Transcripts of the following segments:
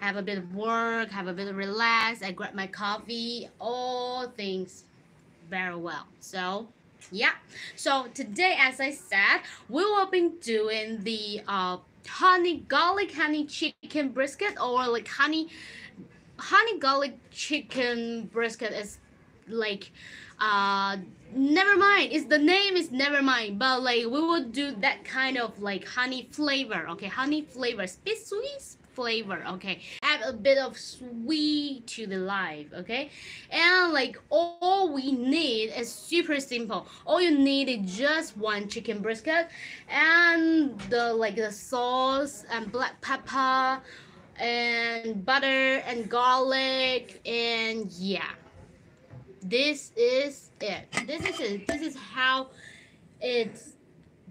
have a bit of work, have a bit of relax. I grab my coffee, all things very well. So yeah. So today, as I said, we will be doing the uh honey garlic honey chicken brisket or like honey honey garlic chicken brisket is like uh never mind it's the name is never mind but like we will do that kind of like honey flavor okay honey flavor bit sweet flavor okay? Add a bit of sweet to the life okay? And like all we need is super simple. All you need is just one chicken brisket and the like the sauce and black pepper and butter and garlic and yeah. This is it. This is it. This is how it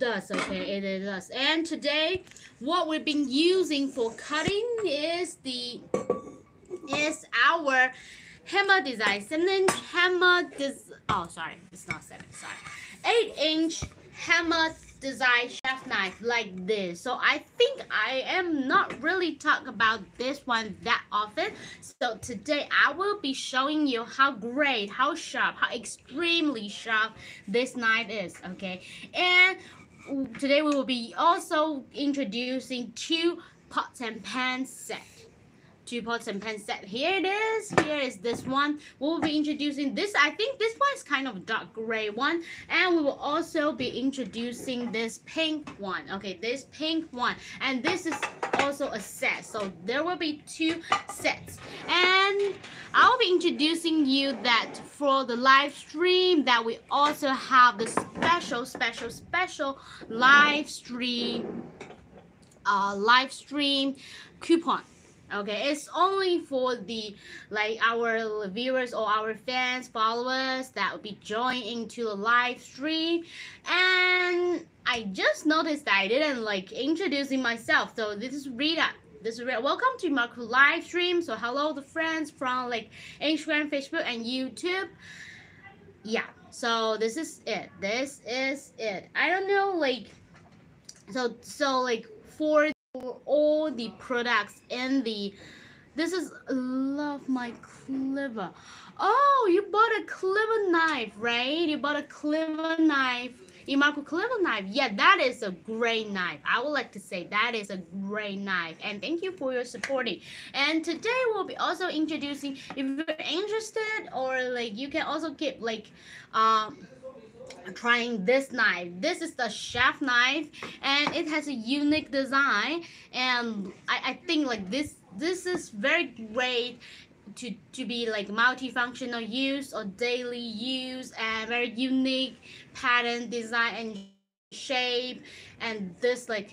does okay? It does and today what we've been using for cutting is the is our hammer design. Seven inch hammer this oh sorry it's not seven sorry. Eight inch hammer design chef knife like this. So i think i am not really talk about this one that often. So today i will be showing you how great how sharp how extremely sharp this knife is okay? And today we will be also introducing two pots and pans set two pots and pans set. Here it is. Here is this one. We'll be introducing this. I think this one is kind of dark gray one. And we will also be introducing this pink one. Okay, this pink one. And this is also a set. So there will be two sets. And I'll be introducing you that for the live stream that we also have the special, special, special live stream uh, live stream coupon okay it's only for the like our viewers or our fans followers that will be joining to the live stream. And i just noticed that i didn't like introducing myself. So this is rita. This is Rita. welcome to imarku live stream. So hello the friends from like instagram facebook and youtube. Yeah so this is it. This is it. I don't know like so so like for for all the products in the this is love my cleaver. Oh you bought a cleaver knife right? You bought a cleaver knife. Imarku cleaver knife. Yeah that is a great knife. I would like to say that is a great knife and thank you for your supporting. And today we'll be also introducing if you're interested or like you can also get like um trying this knife. This is the chef knife and it has a unique design. And I, I think like this this is very great to to be like multifunctional use or daily use and very unique pattern design and shape. And this like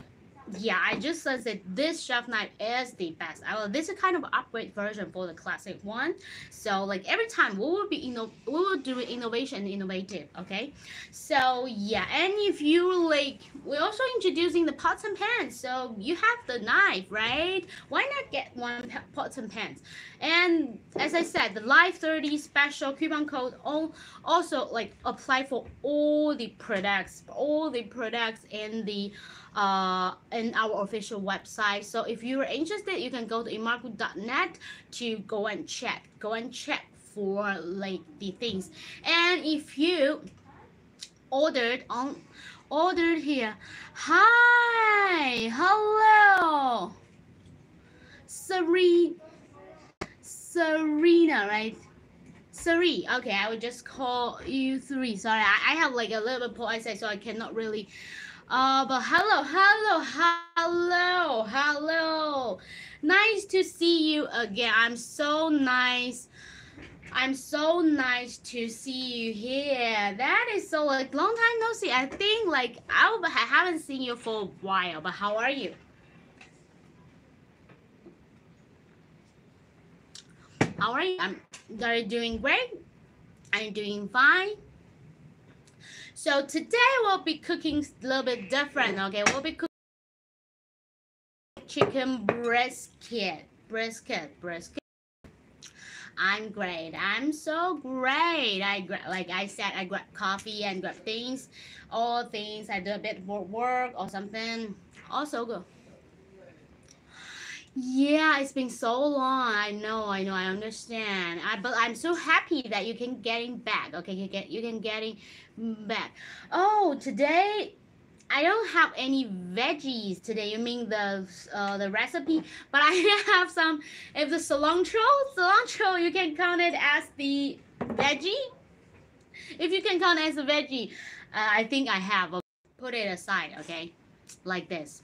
yeah, I just said that this chef knife is the best. I will, this is kind of upgrade version for the classic one. So like every time we will be you know we will do innovation innovative. Okay, so yeah, and if you like, we're also introducing the pots and pans. So you have the knife, right? Why not get one pots and pans? And as I said, the Live 30 special coupon code all also like apply for all the products, all the products in the uh, in our official website. So if you're interested, you can go to imarku.net to go and check. Go and check for like the things. And if you ordered on ordered here, hi, hello, Serena, Serena, right? Sari. Okay, I will just call you three. Sorry, I, I have like a little bit poor eyesight, so I cannot really uh, but hello, hello, hello, hello. Nice to see you again. I'm so nice. I'm so nice to see you here. That is so like long time no see. I think like I, haven't seen you for a while. But how are you? How are you? I'm, are you doing great? I'm doing fine. So today we'll be cooking a little bit different, okay? We'll be cooking chicken brisket, brisket, brisket. I'm great. I'm so great. I like I said, I grab coffee and grab things, all things. I do a bit more work or something. Also good. Yeah, it's been so long. I know, I know, I understand. I, but I'm so happy that you can getting back. Okay, you get you can getting back. Oh, today I don't have any veggies today. You mean the uh, the recipe? But I have some. If the cilantro, cilantro, you can count it as the veggie. If you can count as a veggie, uh, I think I have. Put it aside, okay, like this.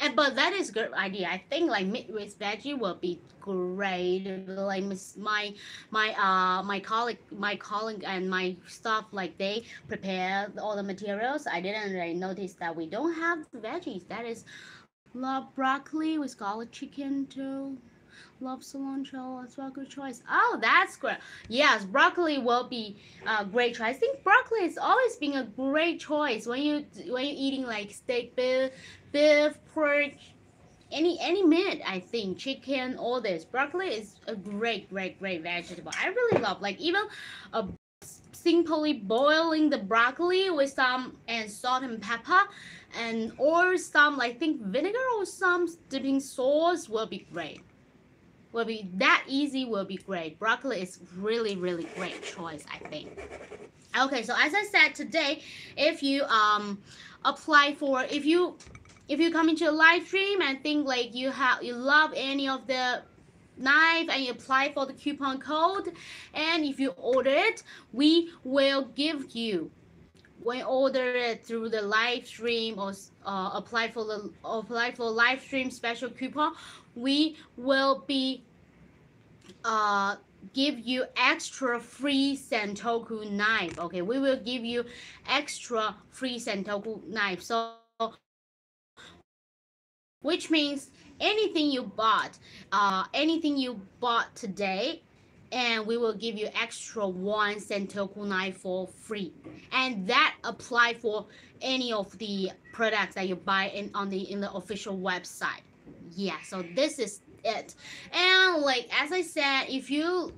And but that is good idea. I think like meat with veggie will be great. Like my my uh my colleague my colleague and my staff like they prepare all the materials. I didn't really notice that we don't have veggies. That is love broccoli with garlic chicken too. Love cilantro as well. Good choice. Oh, that's great. Yes, broccoli will be a great choice. I think broccoli is always being a great choice when you when you're eating like steak, beef, pork, any any meat. I think chicken, all this. Broccoli is a great, great, great vegetable. I really love like even a simply boiling the broccoli with some and salt and pepper and or some I think vinegar or some dipping sauce will be great will be that easy will be great broccoli is really really great choice i think okay so as i said today if you um apply for if you if you come into a live stream and think like you have you love any of the knife and you apply for the coupon code and if you order it we will give you. When order it through the live stream or uh, apply for the apply for live stream special coupon. We will be uh give you extra free santoku knife. Okay we will give you extra free santoku knife. So which means anything you bought uh anything you bought today and we will give you extra one santoku knife for free. And that apply for any of the products that you buy in on the in the official website. Yeah so this is it. And like as i said if you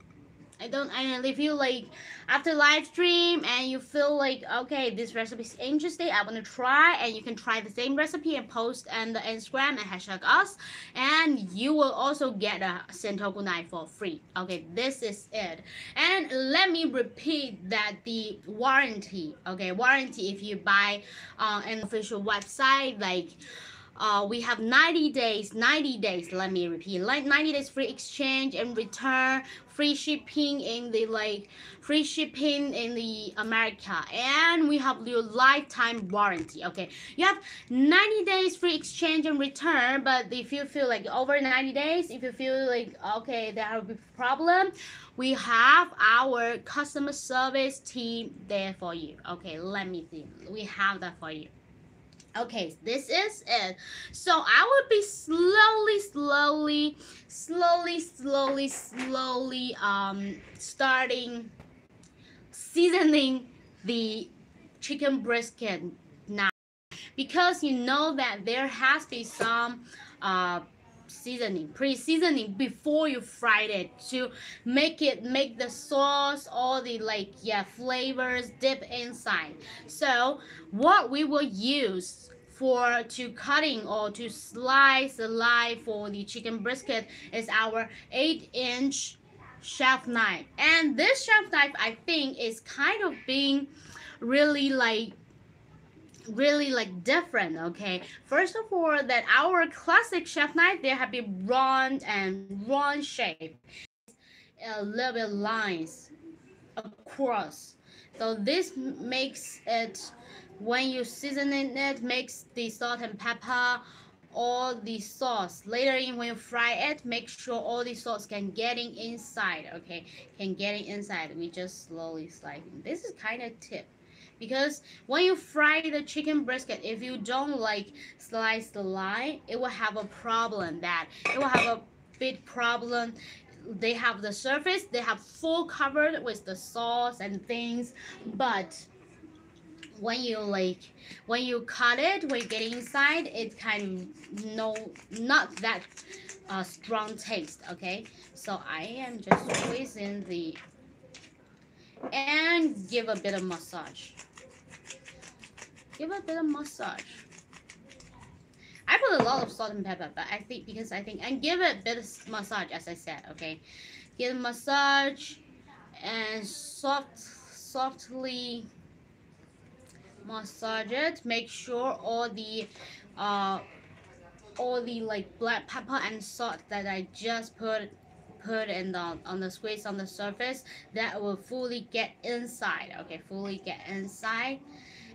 I don't I if you like after live stream and you feel like okay this recipe is interesting I want to try and you can try the same recipe and post on the Instagram and hashtag us and you will also get a Santoku knife for free. Okay this is it. And let me repeat that the warranty okay warranty if you buy uh, an official website like uh, we have 90 days 90 days let me repeat like 90 days free exchange and return free shipping in the like free shipping in the america. And we have your lifetime warranty okay? You have 90 days free exchange and return but if you feel like over 90 days if you feel like okay there will be problem we have our customer service team there for you okay? Let me see we have that for you okay this is it. So i will be slowly slowly slowly slowly slowly um starting seasoning the chicken brisket now. Because you know that there has to be some uh seasoning pre-seasoning before you fry it to make it make the sauce all the like yeah flavors dip inside. So what we will use for to cutting or to slice the line for the chicken brisket is our 8 inch chef knife. And this chef knife I think is kind of being really like really like different okay? First of all that our classic chef knife they have been round and round shape a little bit lines across. So this makes it when you season it makes the salt and pepper all the sauce. Later in when you fry it make sure all the sauce can getting inside okay? Can getting inside. We just slowly slicing this is kind of tip because when you fry the chicken brisket if you don't like slice the line it will have a problem that it will have a big problem. They have the surface they have full covered with the sauce and things but when you like when you cut it when you get inside it kind of no not that uh, strong taste okay? So I am just squeezing the and give a bit of massage give a bit of massage I I put a lot of salt and pepper, but I think because I think and give it a bit of massage, as I said. Okay, give a massage and soft, softly massage it. Make sure all the uh all the like black pepper and salt that I just put put in the on the squeeze on the surface that will fully get inside okay fully get inside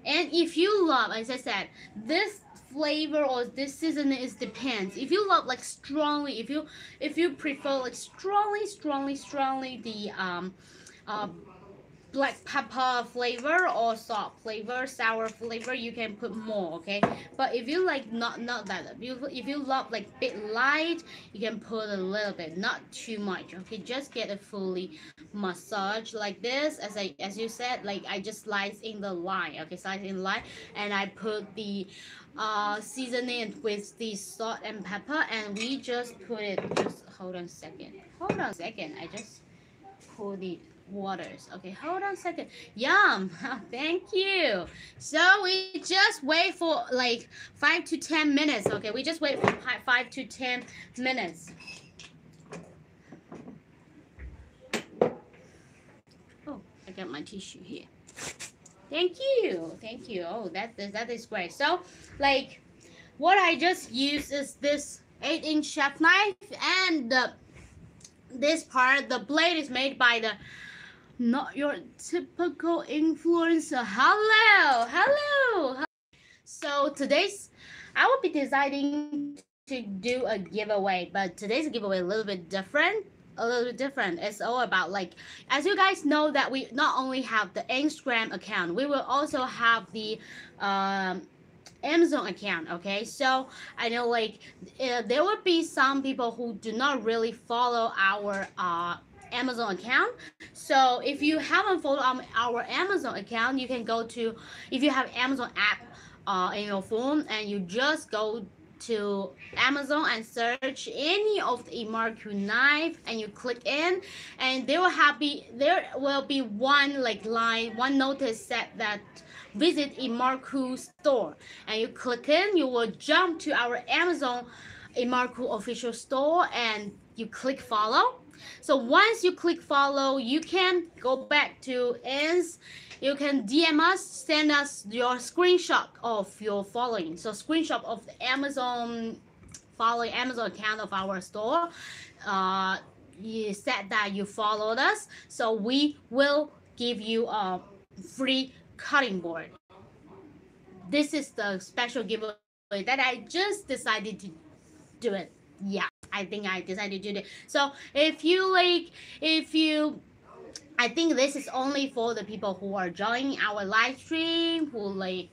and if you love as I said this flavor or this seasoning is depends. If you love like strongly if you if you prefer like strongly strongly strongly the um uh, black pepper flavor or salt flavor sour flavor you can put more okay? But if you like not not that if you, if you love like bit light you can put a little bit not too much okay? Just get a fully massage like this as i as you said like i just slice in the line okay? Slice in line and i put the uh seasoning with the salt and pepper and we just put it just hold on a second hold on a second i just pull the waters. Okay, hold on a second. Yum. Thank you. So we just wait for like five to ten minutes. Okay, we just wait for five to ten minutes. Oh, I got my tissue here. Thank you. Thank you. Oh, that that is great. So, like, what I just used is this eight-inch chef knife and the this part the blade is made by the not your typical influencer. Hello, hello. So today's, I will be deciding to do a giveaway, but today's giveaway a little bit different. A little bit different. It's all about like, as you guys know that we not only have the Instagram account, we will also have the um, Amazon account. Okay, so I know like uh, there will be some people who do not really follow our uh Amazon account. So if you haven't followed our Amazon account, you can go to, if you have Amazon app uh, in your phone and you just go to Amazon and search any of the Imarku knife and you click in and there will have be there will be one like line one notice set that visit Imarku store and you click in you will jump to our Amazon Imarku official store and you click follow so once you click follow, you can go back to ends. You can DM us, send us your screenshot of your following. So screenshot of the Amazon following Amazon account of our store. Uh, you said that you followed us, so we will give you a free cutting board. This is the special giveaway that I just decided to do it. Yeah. I think I decided to do it. So if you like, if you I think this is only for the people who are joining our live stream, who like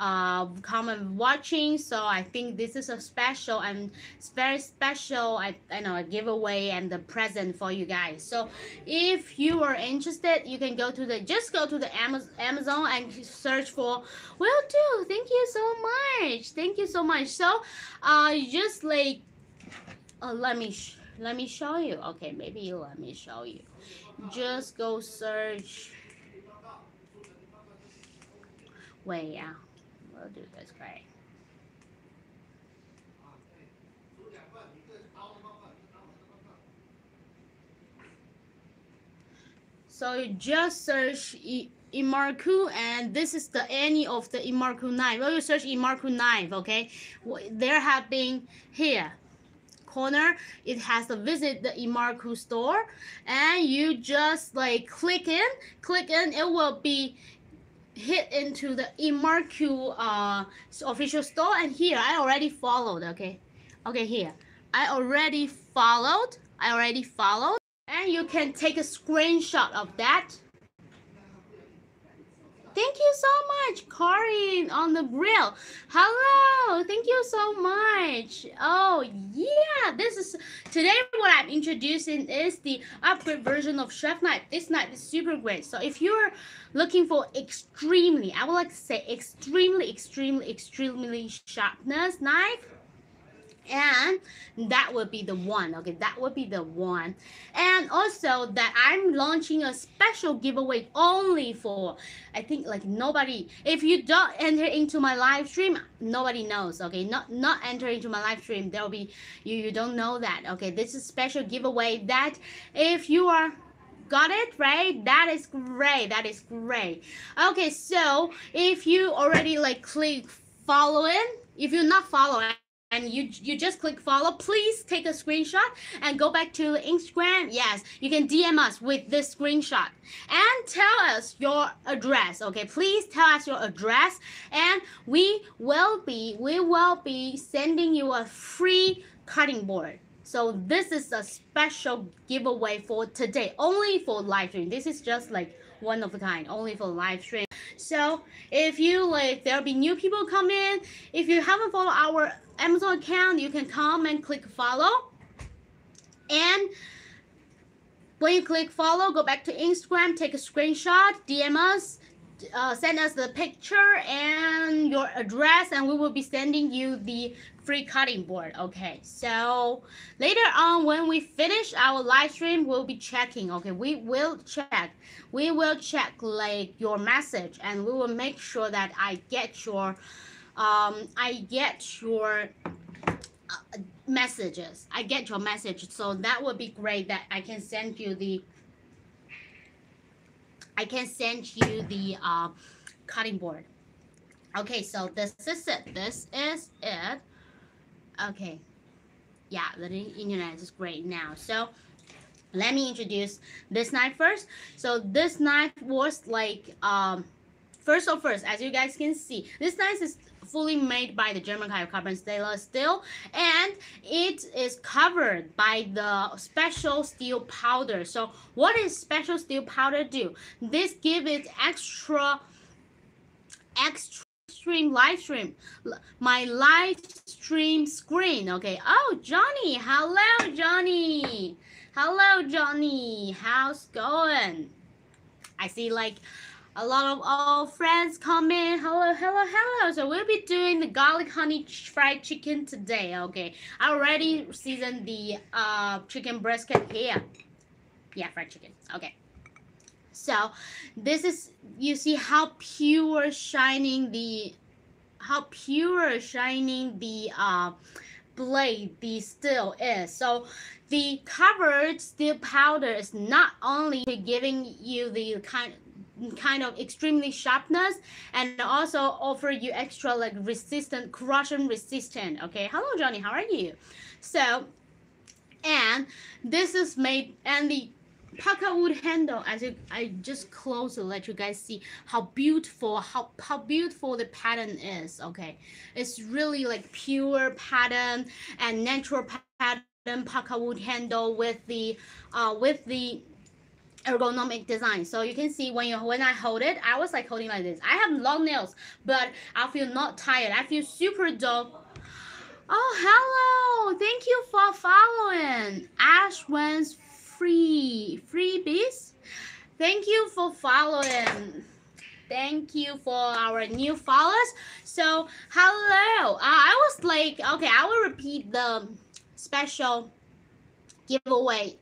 uh, comment watching. So I think this is a special and it's very special, I, I know, a giveaway and the present for you guys. So if you are interested, you can go to the, just go to the Amazon and search for, will do. Thank you so much. Thank you so much. So uh, just like Oh, let me let me show you. Okay, maybe you let me show you. Just go search. Wait, yeah, we'll do this. So you just search Imarku and this is the any of the Imarku knife. Well, you search Imarku knife, okay? There have been here corner it has a visit the imarku store and you just like click in click in it will be hit into the imarku uh official store and here i already followed okay? Okay here. I already followed i already followed and you can take a screenshot of that Thank you so much, Karin on the grill. Hello, thank you so much. Oh yeah, this is today what I'm introducing is the upgrade version of Chef Knife. This knife is super great. So if you're looking for extremely, I would like to say extremely, extremely, extremely sharpness knife, and that would be the one okay? That would be the one. And also that i'm launching a special giveaway only for i think like nobody. If you don't enter into my live stream nobody knows okay? Not not enter into my live stream. There'll be you you don't know that okay? This is special giveaway that if you are got it right? That is great that is great. Okay so if you already like click follow in if you're not following and you you just click follow please take a screenshot and go back to instagram. Yes you can dm us with this screenshot. And tell us your address okay? Please tell us your address and we will be we will be sending you a free cutting board. So this is a special giveaway for today only for live stream. This is just like one of a kind only for live stream so if you like there'll be new people come in if you haven't followed our Amazon account, you can come and click follow. And when you click follow, go back to Instagram, take a screenshot, DM us, uh, send us the picture and your address, and we will be sending you the free cutting board. Okay, so later on, when we finish our live stream, we'll be checking. Okay, we will check. We will check like your message, and we will make sure that I get your um, I get your uh, messages. I get your message. So that would be great that I can send you the I can send you the uh, cutting board. Okay, so this is it. This is it. Okay. Yeah, the internet is great now. So let me introduce this knife first. So this knife was like um first of first, as you guys can see, this knife is fully made by the German of carbon stainless steel and it is covered by the special steel powder. So what is special steel powder do? This give it extra extra stream live stream my live stream screen okay oh johnny hello johnny hello johnny how's going i see like a lot of old friends come in. Hello, hello, hello. So we'll be doing the garlic honey fried chicken today. Okay, I already seasoned the uh chicken brisket here. Yeah, fried chicken. Okay. So this is you see how pure shining the how pure shining the uh blade the steel is. So the covered steel powder is not only giving you the kind kind of extremely sharpness and also offer you extra like resistant corrosion resistant okay hello johnny how are you so and this is made and the pakkawood handle as you, I just close to let you guys see how beautiful how how beautiful the pattern is okay? It's really like pure pattern and natural pattern pakkawood handle with the uh with the ergonomic design. So you can see when you when i hold it i was like holding like this. I have long nails but i feel not tired. I feel super dope oh hello! Thank you for following. Ashwin's free freebies thank you for following thank you for our new followers so hello uh, i was like okay i will repeat the special giveaway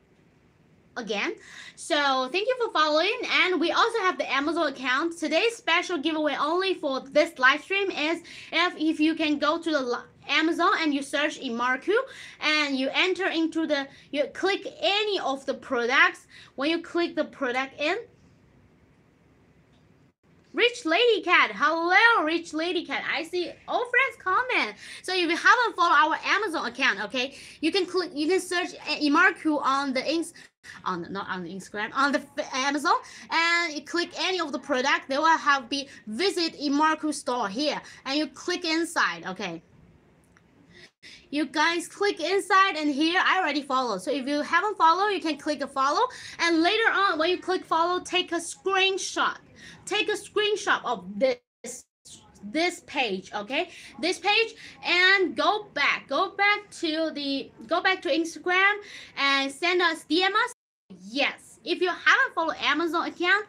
again. So thank you for following. And we also have the Amazon account. Today's special giveaway only for this live stream is if, if you can go to the Amazon and you search Imarku and you enter into the, you click any of the products. When you click the product in, Rich Lady Cat, hello, Rich Lady Cat. I see all friends comment. So if you haven't followed our Amazon account, okay, you can click, you can search Imarku on the ins on not on Instagram on the Amazon and you click any of the product they will have be visit Imarku store here and you click inside okay you guys click inside and here I already follow. So if you haven't followed you can click a follow. And later on when you click follow take a screenshot. Take a screenshot of this this page okay? This page and go back. Go back to the go back to instagram and send us dm us. Yes. If you haven't followed Amazon account,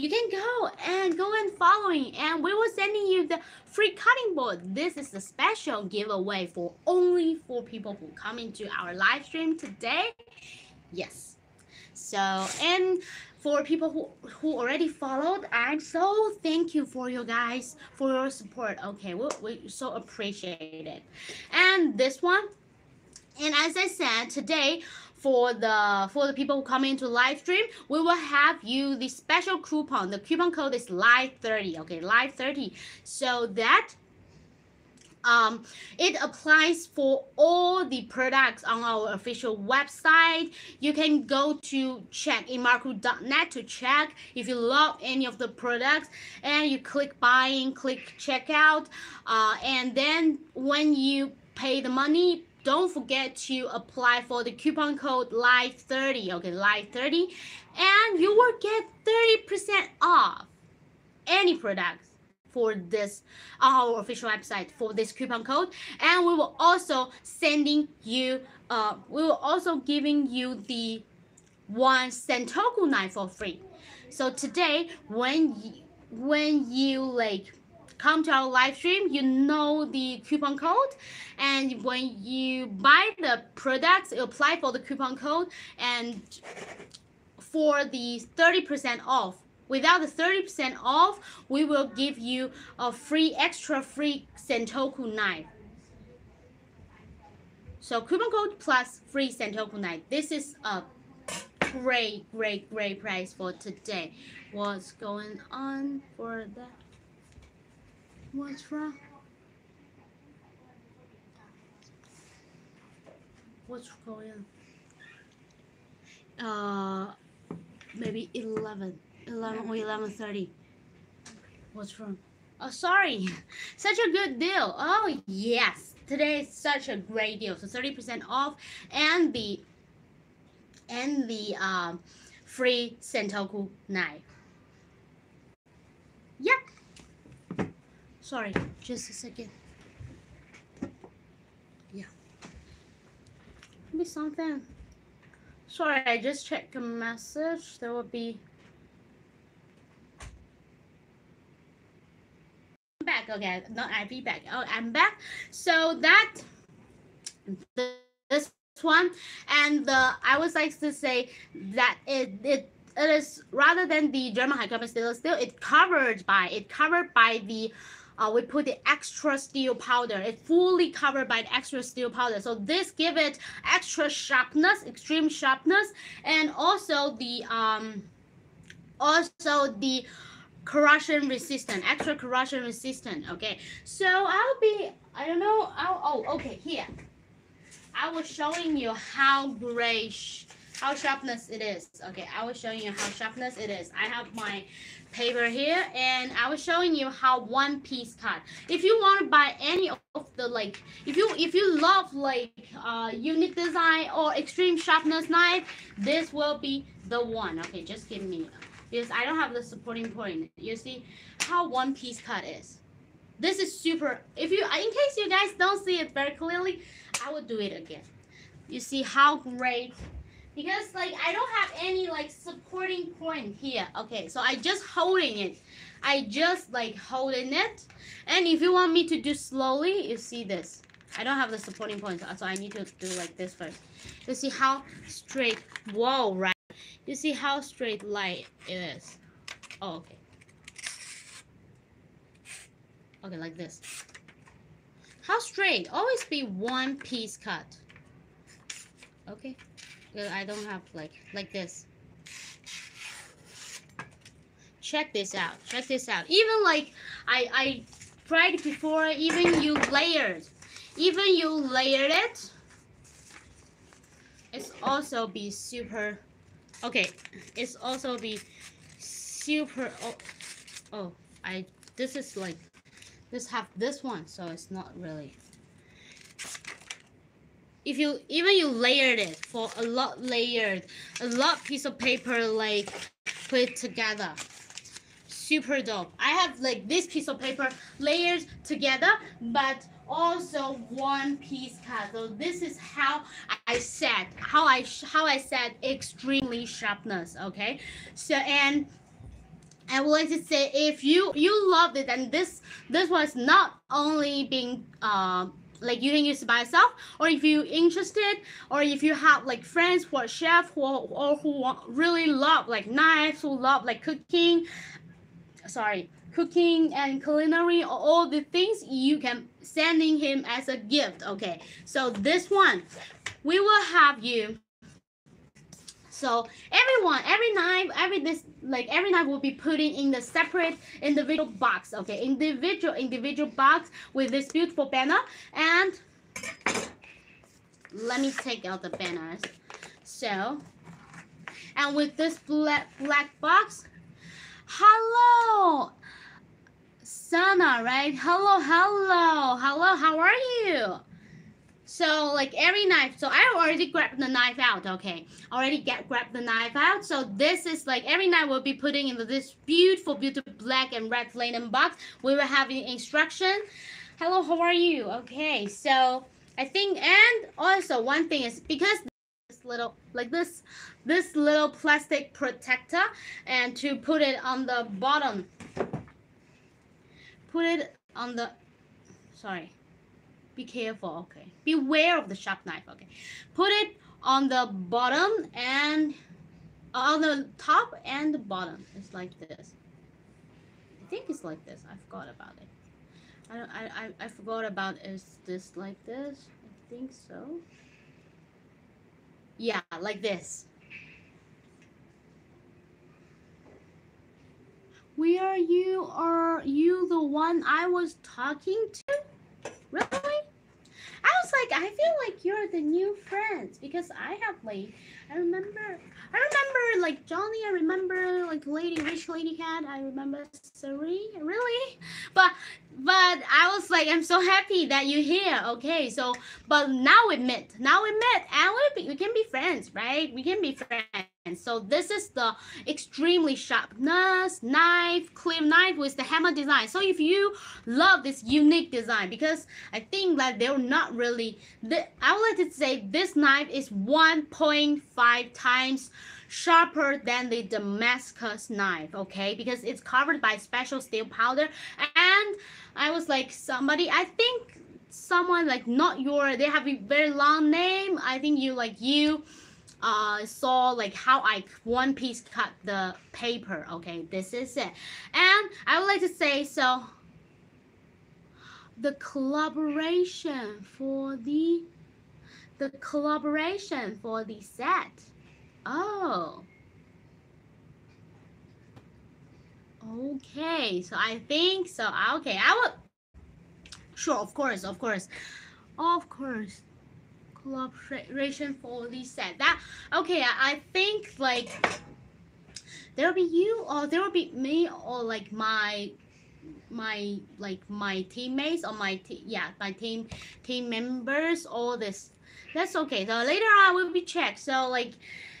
you can go and go and following and we will sending you the free cutting board. This is the special giveaway for only for people who come into our live stream today. Yes. So and for people who who already followed i'm so thank you for you guys for your support. Okay we, we so appreciate it. And this one and as i said today for the for the people who come into live stream we will have you the special coupon the coupon code is live 30 okay live 30 so that um, it applies for all the products on our official website. You can go to check imarku.net to check if you love any of the products and you click buying, click checkout. Uh, and then when you pay the money, don't forget to apply for the coupon code live30 okay live30 and you will get 30% off any products for this our official website for this coupon code. And we will also sending you uh we will also giving you the one santoku knife for free. So today when you, when you like come to our live stream, you know the coupon code. And when you buy the products, you apply for the coupon code and for the 30% off. Without the 30% off, we will give you a free, extra free Santoku knife. So coupon code plus free Santoku knife. This is a great, great, great price for today. What's going on for that? What's wrong? What's going on? Uh, maybe 11, 11 or 11.30. What's wrong? Oh, sorry. Such a good deal. Oh, yes. Today is such a great deal. So 30% off and the and the um, free Santoku knife. Yep. Sorry, just a second. Yeah. Maybe something. Sorry, I just checked a message. There will be. I'm back. Okay, not I be back. Oh, I'm back. So that this one and the I would like to say that it it it is rather than the German high carbon stainless steel, it covered by it covered by the uh, we put the extra steel powder. It's fully covered by the extra steel powder. So this give it extra sharpness, extreme sharpness, and also the um, also the corrosion resistant, extra corrosion resistant. Okay, so I'll be, I don't know, I'll, oh, okay, here. I was showing you how gray, how sharpness it is. Okay, I was showing you how sharpness it is. I have my paper here and I was showing you how one piece cut. If you want to buy any of the like if you if you love like uh unique design or extreme sharpness knife, this will be the one. Okay, just give me because I don't have the supporting point. You see how one piece cut is. This is super if you in case you guys don't see it very clearly, I will do it again. You see how great because like I don't have any like supporting point here. Okay, so I just holding it. I just like holding it. And if you want me to do slowly, you see this. I don't have the supporting point, so I need to do like this first. You see how straight, whoa, right? You see how straight light it is. Oh, okay. Okay, like this. How straight? Always be one piece cut. Okay. I don't have like like this. Check this out. Check this out. Even like I I tried before. Even you layered, even you layered it. It's also be super. Okay, it's also be super. Oh, oh I this is like this have this one, so it's not really if you even you layered it for a lot layered a lot piece of paper like put together. Super dope. I have like this piece of paper layers together but also one piece cut. So this is how i said how i how i said extremely sharpness okay? So and I would like to say if you you loved it and this this was not only being uh, like you can use it by yourself or if you interested or if you have like friends who are chef who or who really love like knives who love like cooking sorry cooking and culinary all the things you can sending him as a gift okay? So this one we will have you so everyone, every knife, every this like every knife will be putting in the separate individual box. Okay, individual individual box with this beautiful banner. And let me take out the banners. So, and with this black black box, hello, Sana, right? Hello, hello, hello. How are you? So like every knife, so I already grabbed the knife out, okay. Already get grabbed the knife out. So this is like every knife will be putting into this beautiful, beautiful black and red linen box. We will have the instruction. Hello, how are you? Okay, so I think and also one thing is because this little like this this little plastic protector and to put it on the bottom put it on the sorry be careful okay. Beware of the sharp knife okay. Put it on the bottom and uh, on the top and the bottom. It's like this. I think it's like this. I forgot about it. I don't i i, I forgot about is this like this? I think so. Yeah like this. Where are you are you the one i was talking to really I was like, I feel like you're the new friends because I have like, I remember, I remember like Johnny. I remember like Lady Rich Lady Cat. I remember Sari. Really, but but I was like, I'm so happy that you're here. Okay, so but now we met. Now we met, and we we can be friends, right? We can be friends. So this is the extremely sharpness knife, clear knife with the hammer design. So if you love this unique design, because I think that they're not really, the, I would like to say this knife is 1.5 times sharper than the Damascus knife, okay? Because it's covered by special steel powder. And I was like, somebody, I think someone like not your, they have a very long name. I think you like you uh, saw like how I one piece cut the paper. Okay, this is it. And I would like to say so the collaboration for the the collaboration for the set. Oh. Okay, so I think so. Okay, I will. Sure, of course, of course, of course collaboration for this set. That okay? I think like there'll be you or there will be me or like my my like my teammates or my yeah my team team members all this. That's okay. So later on we'll be checked so like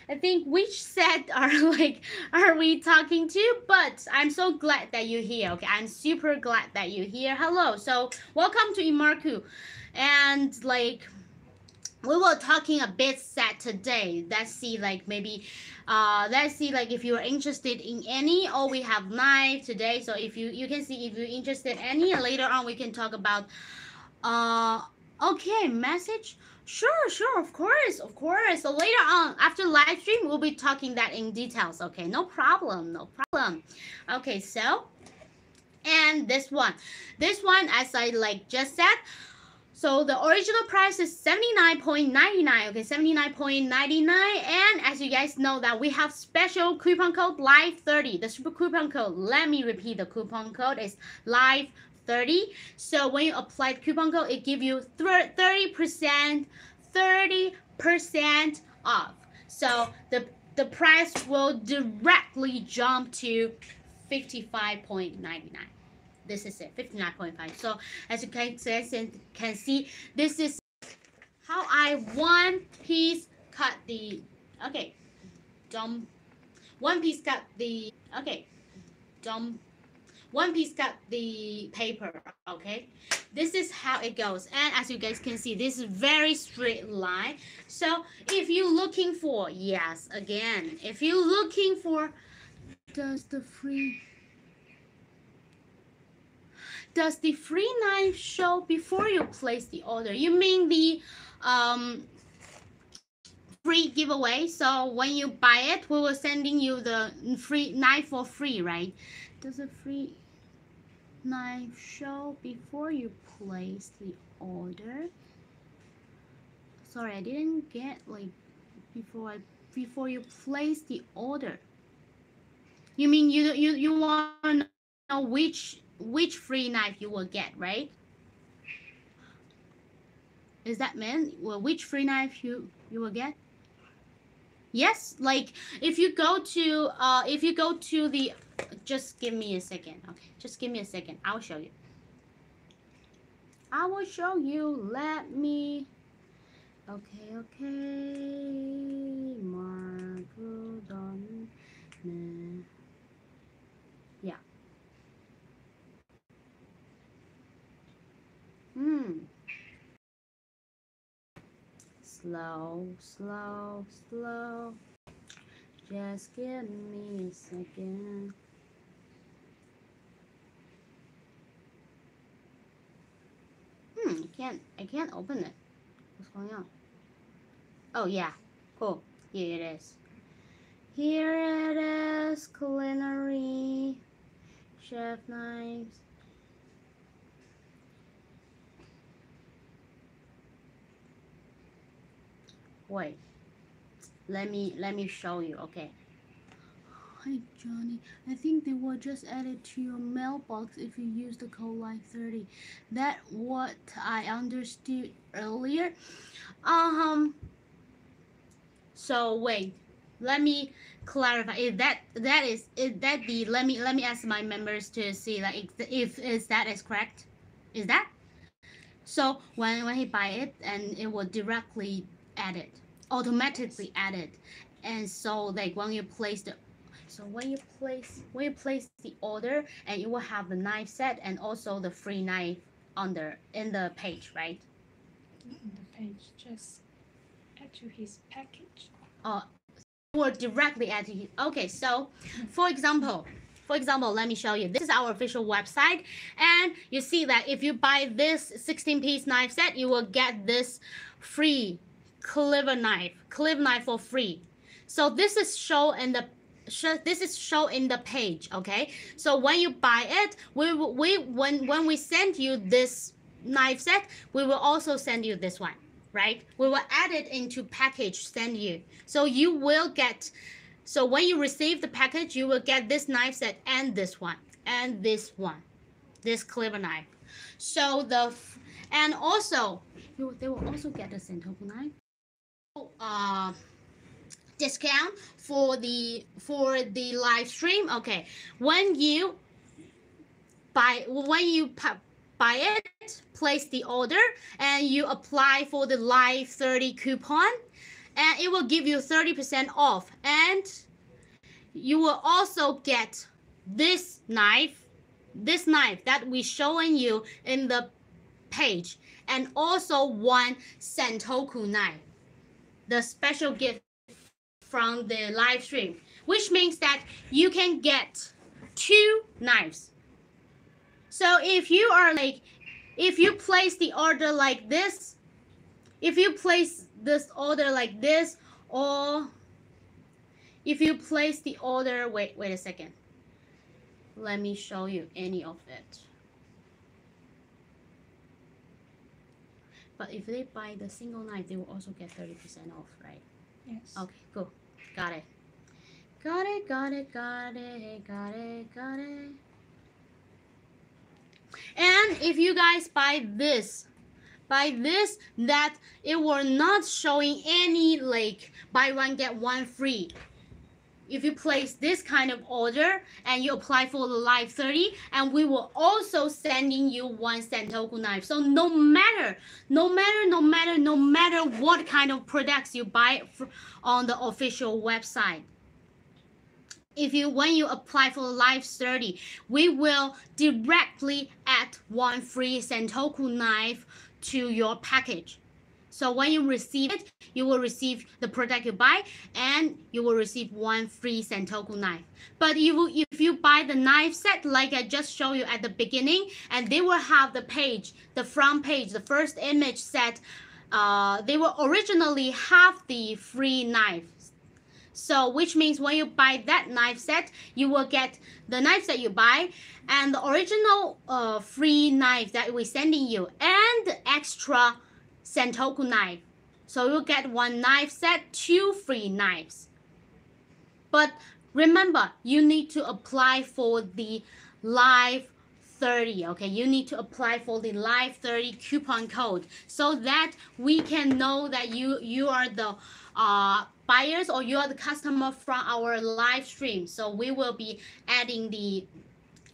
i think which set are like are we talking to? But i'm so glad that you're here okay? I'm super glad that you're here. Hello. So welcome to imarku. And like we were talking a bit set today. Let's see like maybe uh let's see like if you're interested in any or we have live today. So if you you can see if you're interested any later on we can talk about uh okay message. Sure sure of course of course. So later on after live stream we'll be talking that in details okay? No problem no problem. Okay so and this one. This one as i like just said so the original price is 79.99, okay, 79.99. And as you guys know that we have special coupon code LIVE30. The super coupon code, let me repeat the coupon code is LIVE30. So when you apply the coupon code, it give you 30%, 30% off. So the, the price will directly jump to 55.99 this is it 59.5 so as you can, can see this is how I one piece cut the okay dumb one piece cut the okay dumb one piece cut the paper okay? This is how it goes. And as you guys can see this is very straight line. So if you're looking for yes again if you're looking for does the free does the free knife show before you place the order? You mean the um, free giveaway? So when you buy it, we will sending you the free knife for free, right? Does a free knife show before you place the order? Sorry, I didn't get like before I before you place the order. You mean you you you want to know which which free knife you will get, right? Is that meant? Well, which free knife you you will get? Yes, like if you go to uh if you go to the just give me a second. Okay, just give me a second. I'll show you. I will show you. Let me Okay, okay. Margot Don. Yeah. Hmm. Slow, slow, slow. Just give me a second. Hmm, I can't I can't open it. What's going on? Oh yeah, cool. Here it is. Here it is, culinary chef knives. Wait, let me let me show you. Okay. Hi Johnny, I think they will just added to your mailbox if you use the code line 30. That what I understood earlier. Um so wait, let me clarify. If that that is is that the let me let me ask my members to see like if is that is correct. Is that? So when when he buy it and it will directly add it, automatically added. And so like when you place the so when you place when you place the order and you will have the knife set and also the free knife under in the page, right? On the page, just add to his package. uh, or directly add to his. Okay, so for example, for example, let me show you. This is our official website, and you see that if you buy this 16-piece knife set, you will get this free cleaver knife, cleaver knife for free. So this is show in the this is show in the page okay so when you buy it we we when when we send you this knife set we will also send you this one right? We will add it into package send you. So you will get, so when you receive the package, you will get this knife set and this one and this one, this cleaver knife. So the, and also, they will also get a Santoku knife. Uh, discount for the for the live stream? Okay. When you buy when you buy it, place the order, and you apply for the Live 30 coupon, and it will give you 30% off. And you will also get this knife, this knife that we showing you in the page, and also one Santoku knife, the special gift from the live stream, which means that you can get two knives so if you are like, if you place the order like this, if you place this order like this, or if you place the order, wait, wait a second. Let me show you any of it. But if they buy the single knife, they will also get 30% off, right? Yes. Okay, cool. Got it. Got it, got it, got it, got it, got it. And if you guys buy this, buy this, that it will not showing any like buy one get one free. If you place this kind of order and you apply for the Live 30, and we will also sending you one Santoku knife. So no matter, no matter, no matter, no matter what kind of products you buy on the official website, if you when you apply for live 30 we will directly add one free santoku knife to your package So when you receive it, you will receive the product you buy and you will receive one free Santoku knife. But if you, if you buy the knife set like I just showed you at the beginning, and they will have the page, the front page, the first image set, uh, they will originally have the free knife. So which means when you buy that knife set, you will get the knife that you buy and the original uh, free knife that we're sending you and extra Santoku knife. So you'll get one knife set, two free knives. But remember, you need to apply for the live 30 okay you need to apply for the live 30 coupon code so that we can know that you you are the uh, buyers or you are the customer from our live stream so we will be adding the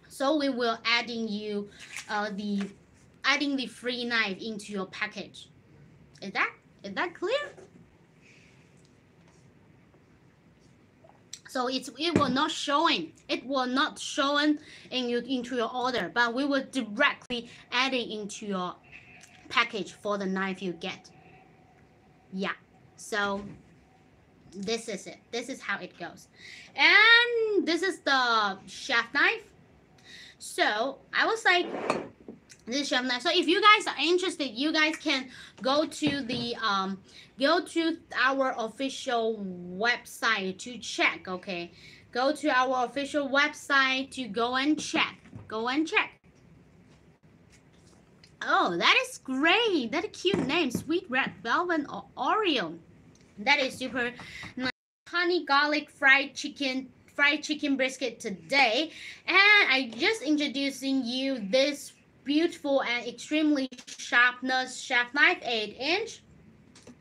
so we will adding you uh, the adding the free knife into your package is that is that clear? So it's it will not showing. It will not showing in you into your order but we will directly adding into your package for the knife you get. Yeah. So this is it. This is how it goes. And this is the chef knife. So i was like this so if you guys are interested you guys can go to the um go to our official website to check okay? Go to our official website to go and check. Go and check. Oh that is great. That a cute name. Sweet red velvet or oreo. That is super nice. Honey garlic fried chicken fried chicken brisket today. And i just introducing you this beautiful and extremely sharpness chef knife 8 inch.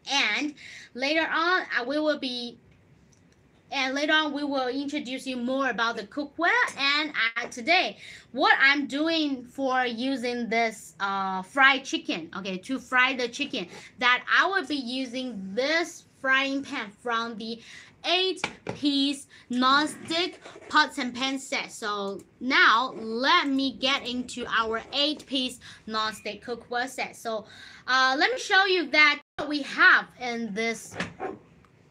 And later on we will be and later on we will introduce you more about the cookware. And uh, today what i'm doing for using this uh, fried chicken okay to fry the chicken that i will be using this frying pan from the eight piece non-stick pots and pans set. So now let me get into our eight piece non-stick cookware set. So uh, let me show you that we have in this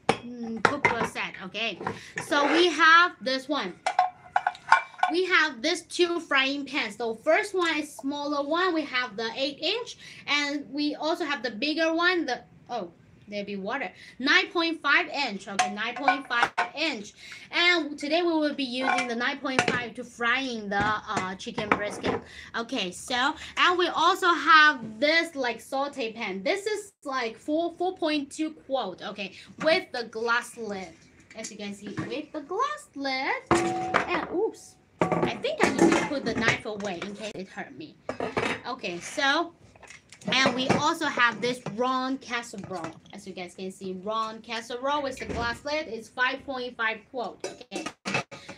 mm, cookware set. Okay, so we have this one. We have these two frying pans. The first one is smaller one. We have the eight inch, and we also have the bigger one. The oh there be water. 9.5 inch okay 9.5 inch. And today we will be using the 9.5 to frying the uh, chicken brisket. Okay so and we also have this like saute pan. This is like 4 4.2 quart okay with the glass lid. As you can see with the glass lid. And oops I think I need to put the knife away in case it hurt me. Okay so and we also have this round casserole. As you guys can see, round casserole with the glass lid is 5.5 quart. Okay.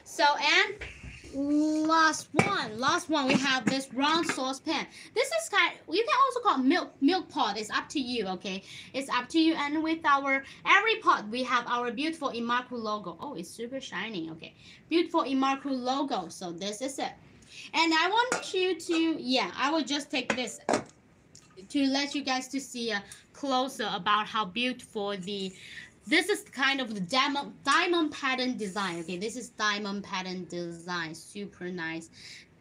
So, and last one, last one, we have this round saucepan. This is kind, you can also call milk milk pot. It's up to you, okay? It's up to you. And with our every pot, we have our beautiful Imarku logo. Oh, it's super shiny. Okay, beautiful Imarku logo. So this is it. And I want you to, yeah, I will just take this to let you guys to see uh, closer about how beautiful the this is kind of the diamond diamond pattern design okay? This is diamond pattern design super nice.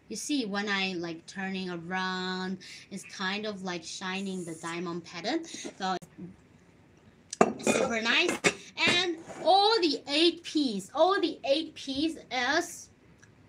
You see when I like turning around it's kind of like shining the diamond pattern. So super nice. And all the eight piece all the eight piece is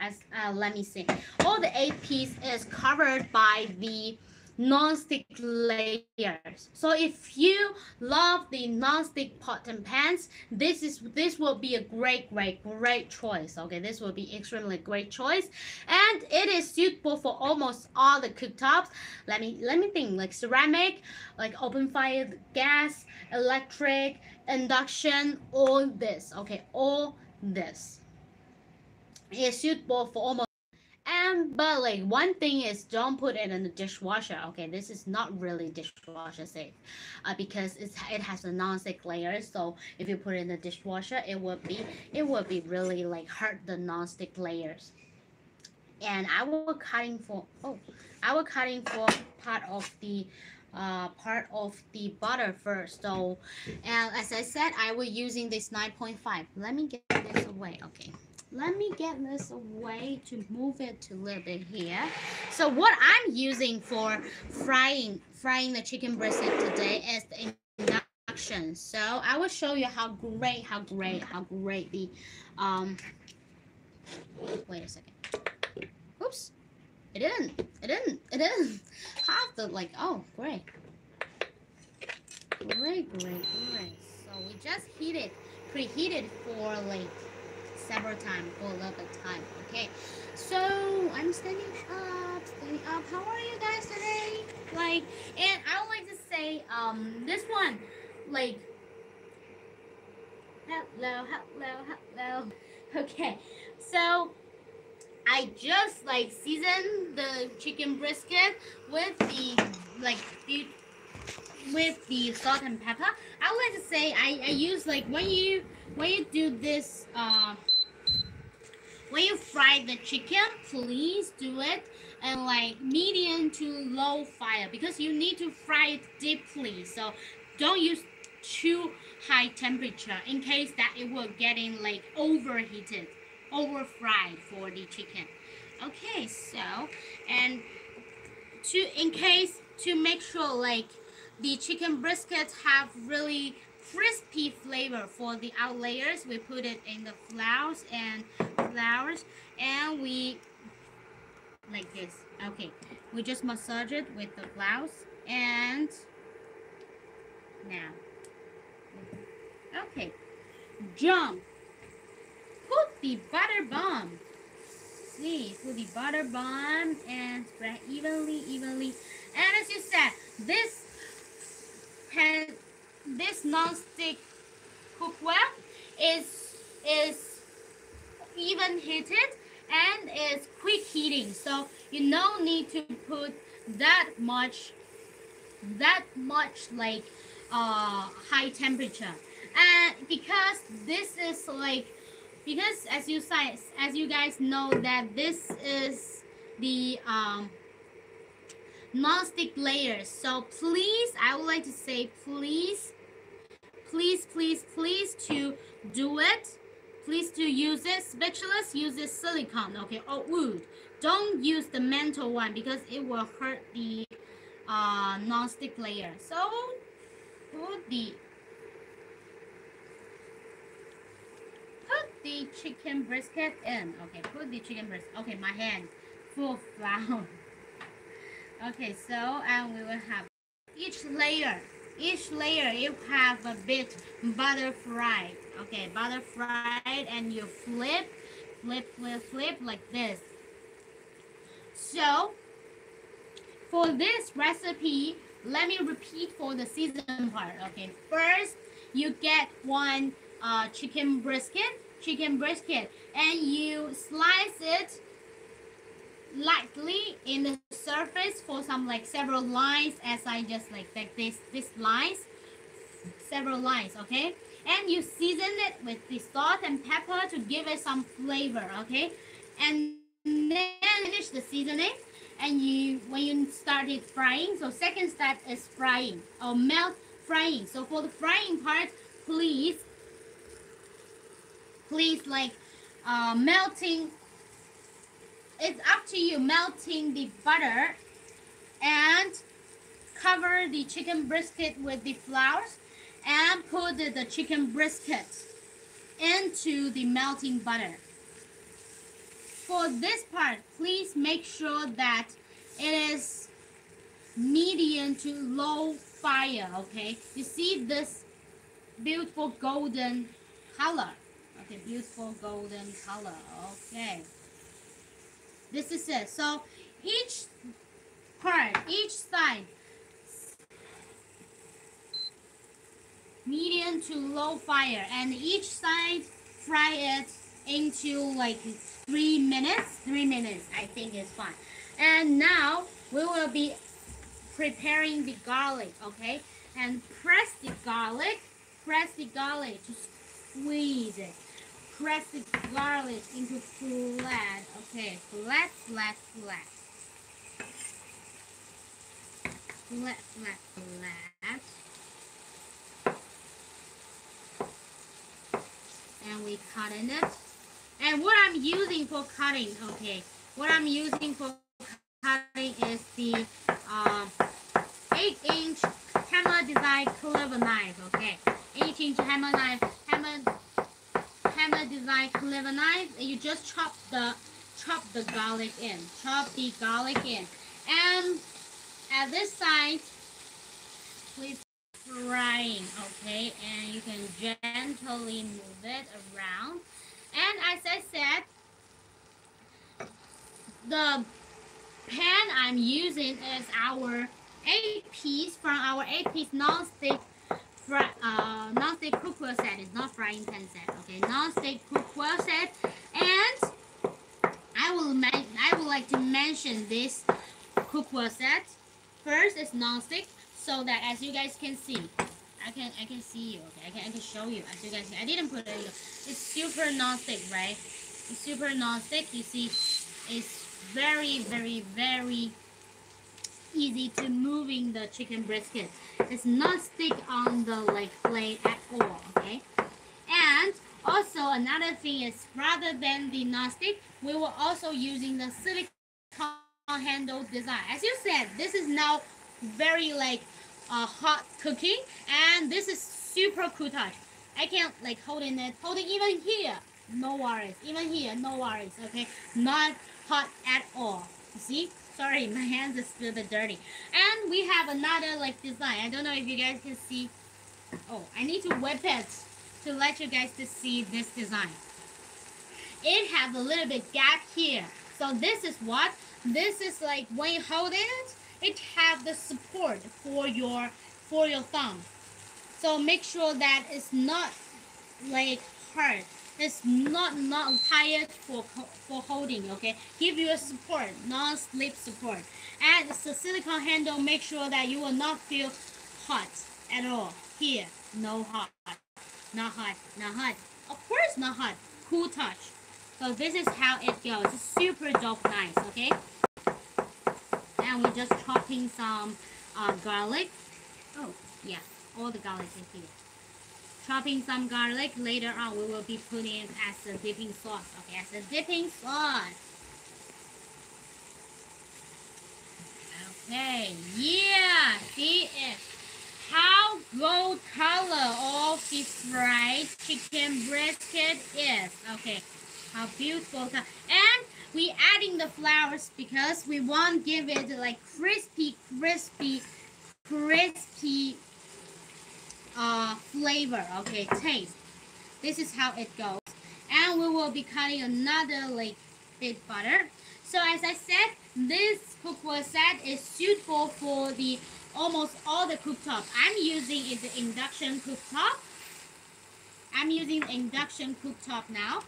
as uh, let me see. All the eight piece is covered by the non-stick layers. So if you love the non-stick pots and pans, this is this will be a great, great, great choice. Okay, this will be extremely great choice, and it is suitable for almost all the cooktops. Let me let me think, like ceramic, like open fire gas, electric, induction, all this. Okay, all this is suitable for almost and but like one thing is don't put it in the dishwasher okay this is not really dishwasher safe uh, because it's it has a non-stick layer so if you put it in the dishwasher it would be it would be really like hurt the non-stick layers and I will cutting for oh I will cutting for part of the uh, part of the butter first. So, and as I said, I will using this 9.5. Let me get this away. Okay. Let me get this away to move it to a little bit here. So what I'm using for frying frying the chicken brisket today is the induction. So I will show you how great, how great, how great the um wait a second. Oops. It didn't. It didn't. It didn't have the like oh great. Great, great, great. So we just heated, preheated for like several times for a little bit time. Okay. So I'm standing up, standing up. How are you guys today? Like, and I would like to say, um, this one, like, hello, hello, hello. Okay. So I just like seasoned the chicken brisket with the like the with the salt and pepper. I would like to say I, I use like when you when you do this uh when you fry the chicken, please do it and like medium to low fire because you need to fry it deeply. So don't use too high temperature in case that it will getting like overheated, over fried for the chicken. Okay, so and to in case to make sure like the chicken briskets have really crispy flavor for the out layers we put it in the flours and flowers, and we like this. Okay we just massage it with the flours and now. Okay jump. Put the butter bomb. See put the butter bomb and spread evenly evenly. And as you said this pan this non-stick cookware is is even heated and is quick heating. So you no need to put that much that much like uh high temperature. And because this is like because as you guys as you guys know that this is the um non-stick layers so please i would like to say please please, please, please to do it. Please to use it. Spatulas use this silicone, okay, or wood. Don't use the metal one because it will hurt the uh, non-stick layer. So put the put the chicken brisket in. Okay, put the chicken brisket. Okay, my hand full flour. okay, so and we will have each layer each layer you have a bit butter fried okay butter fried and you flip flip flip flip like this. So for this recipe let me repeat for the season part okay? First you get one uh, chicken brisket chicken brisket and you slice it lightly in the surface for some like several lines as I just like like this this lines. Several lines okay? And you season it with the salt and pepper to give it some flavor okay? And then finish the seasoning. And you when you started frying so second step is frying or melt frying. So for the frying part please please like uh, melting it's up to you melting the butter and cover the chicken brisket with the flour and put the, the chicken brisket into the melting butter. For this part, please make sure that it is medium to low fire, okay? You see this beautiful golden color. Okay, beautiful golden color, okay. This is it. So each part, each side, medium to low fire, and each side fry it into like three minutes. Three minutes, I think is fine. And now we will be preparing the garlic, okay? And press the garlic, press the garlic to squeeze it press the garlic into flat. Okay, flat, flat, flat. flat, flat, flat. And we cut in it. And what I'm using for cutting, okay, what I'm using for cutting is the um, 8 inch hammer design cleaver knife, okay. 8 inch hammer knife, hammer, hammer design cleaver knife. And you just chop the chop the garlic in, chop the garlic in. And at this side, please frying, okay? And you can gently move it around. And as I said, the pan I'm using is our 8 piece from our 8 piece non-stick fry, uh, non-stick cookware set. It's not frying pan set, okay? Non-stick cookware set. And I will I would like to mention this cookware set. First is non-stick, so that as you guys can see, I can I can see you. Okay, I can I can show you as you guys. I didn't put it. It's super non-stick, right? It's super non-stick. You see, it's very very very easy to moving the chicken brisket. It's not stick on the like plate at all. Okay, and also another thing is rather than the non-stick, we were also using the silicone handle design. As you said, this is now very like uh, hot cooking and this is super cool touch. I can't like holding it, holding even here, no worries. Even here, no worries, okay? Not hot at all. You see? Sorry, my hands is a little bit dirty. And we have another like design. I don't know if you guys can see. Oh, I need to whip it to let you guys to see this design. It has a little bit gap here. So this is what? This is like when you hold it, it have the support for your for your thumb. So make sure that it's not like hard. It's not not tired for for holding. Okay, give you a support, non-slip support, and the silicone handle. Make sure that you will not feel hot at all. Here, no hot, not hot, not hot. Of course, not hot. Cool touch. So this is how it goes. Super dope nice. Okay and we're just chopping some uh, garlic. Oh, yeah, all the garlic is here. Chopping some garlic. Later on, we will be putting it as a dipping sauce. Okay, as a dipping sauce. Okay, yeah, see it. How gold color of the fried chicken brisket is. Okay, how beautiful. And we adding the flowers because we want give it like crispy, crispy, crispy uh, flavor, okay, taste. This is how it goes. And we will be cutting another like bit butter. So as I said, this cookware set is suitable for the almost all the cooktop. I'm using is the induction cooktop. I'm using induction cooktop now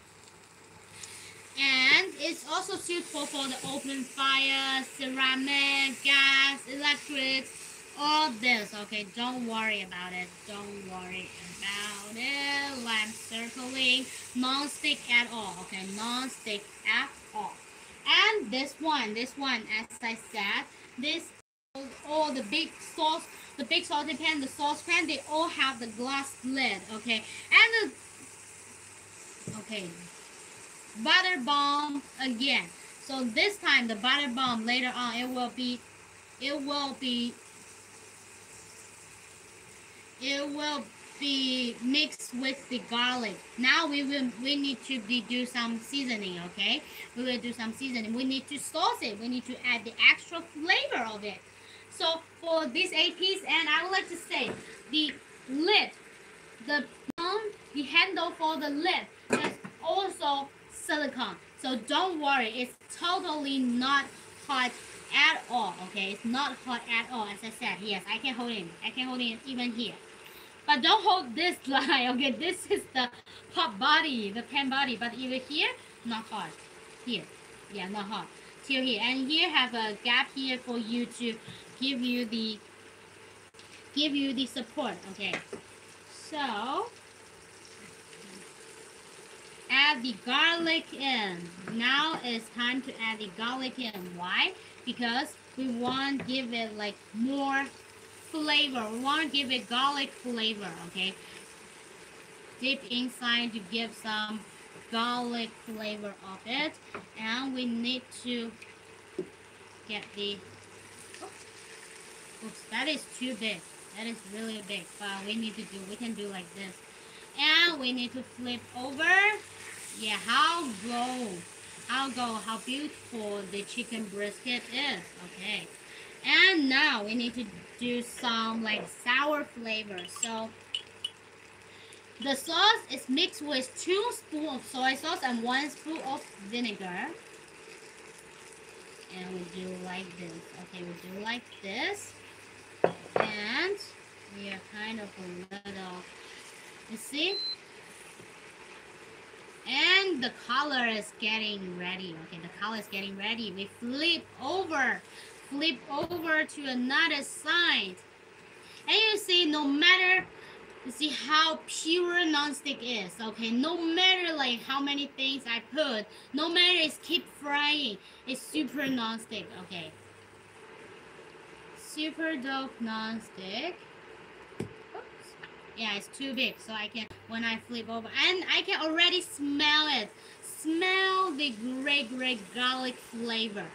and it's also suitable for the open fire, ceramic, gas, electric, all this. Okay, don't worry about it. Don't worry about it. I'm circling, non-stick at all. Okay, non-stick at all. And this one, this one, as I said, this all the big sauce, the big sauce pan, the saucepan, they all have the glass lid. Okay, and the okay butter bomb again. So this time the butter bomb later on it will be it will be it will be mixed with the garlic. Now we will we need to be, do some seasoning, okay? We will do some seasoning. We need to sauce it. We need to add the extra flavor of it. So for this eight piece, and I would like to say the lid, the um, the handle for the lid is also silicone. So don't worry, it's totally not hot at all, okay? It's not hot at all, as I said. Yes, I can hold it. I can hold it even here. But don't hold this line, okay? This is the hot body, the pan body. But even here, not hot. Here, yeah, not hot. Till here. And here have a gap here for you to give you the give you the support, okay? So, add the garlic in. Now it's time to add the garlic in. Why? Because we want give it like more flavor. We want to give it garlic flavor, okay? Deep inside to give some garlic flavor of it. And we need to get the, oops, that is too big. That is really big, but we need to do, we can do like this. And we need to flip over. Yeah, how go, how go, how beautiful the chicken brisket is, okay. And now we need to do some like sour flavor. So the sauce is mixed with two spoons of soy sauce and one spoon of vinegar. And we do like this. Okay, we do like this. And we are kind of a little, you see? And the color is getting ready. Okay, the color is getting ready. We flip over flip over to another side. And you see, no matter, you see how pure nonstick is, okay? No matter like how many things I put, no matter it's keep frying, it's super nonstick, okay? Super dope nonstick. Oops. Yeah, it's too big, so I can, when I flip over, and I can already smell it smell the great, great garlic flavor.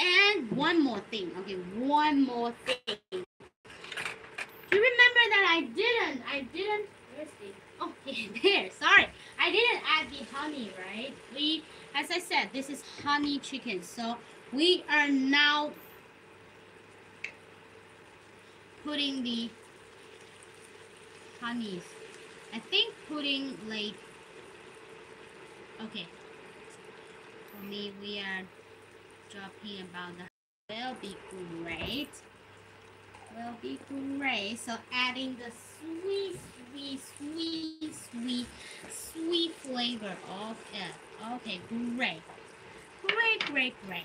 And one more thing, okay, one more thing. You remember that I didn't, I didn't, where's the, oh, there, sorry. I didn't add the honey, right? We, as I said, this is honey chicken. So we are now putting the honeys. I think putting like, okay, for me, we are dropping about the will be great. Will be great. So adding the sweet, sweet, sweet, sweet, sweet flavor of it. Okay, great. Great, great, great.